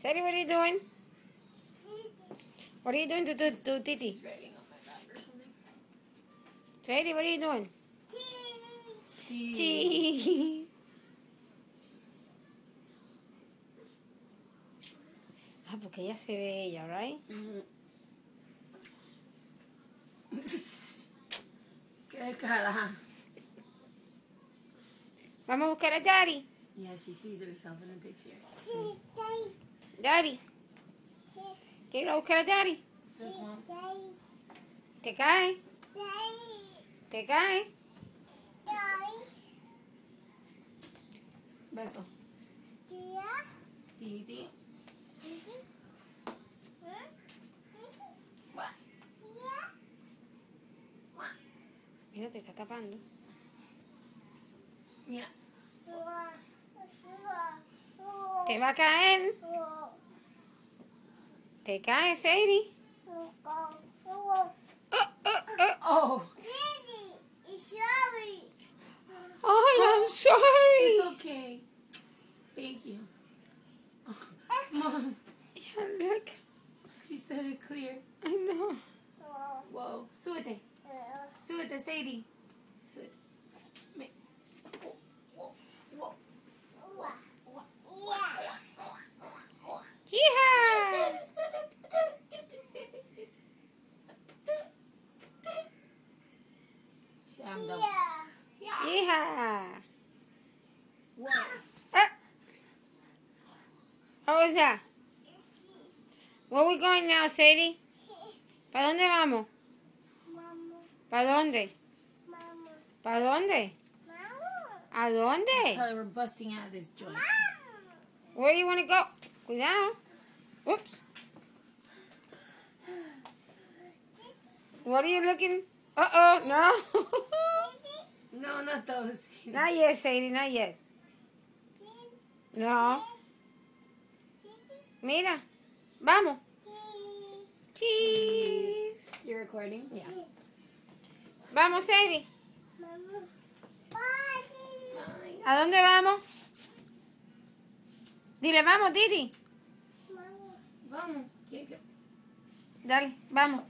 Sadie, what are you doing? What are you doing to, to, to Titi? He's writing on my bag or something. Sadie, what are you doing? Cheese. Cheese. Ah, porque ella se ve ella, right? Mm. Qué cara. Vamos a buscar a Daddy. Yeah, she sees herself in the picture. Daddy. ¿Quieres ir a buscar a Daddy? ¿Te cae? ¿Te cae? Beso. Titi. What? What? Mira, te está tapando. Yeah. Te va a caer. Te guys, Sadie. Oh, oh, oh. Oh, Oh, I'm sorry. it's okay. Thank you. Mom, Yeah, look. she said it clear. I know. Whoa. Suete. Suete, Sadie. Súbete. Me. Whoa, whoa, whoa. Yeehaw. See, I'm done. Yeah. Whoa. Ah. What was that? Where we going now, Sadie? ¿Para dónde vamos? ¿Para dónde? ¿Para dónde? ¿A dónde? Tell we're busting out of this joint. Where do you want to go? Cuidado. Oops. What are you looking? Uh-oh, no. No, not yet, Sadie, not yet. No. Mira. Vamos. Cheese. You're recording? Yeah. Vamos, Sadie. ¿A dónde vamos? Dile, vamos, Titi. Vamos. Dale, vamos.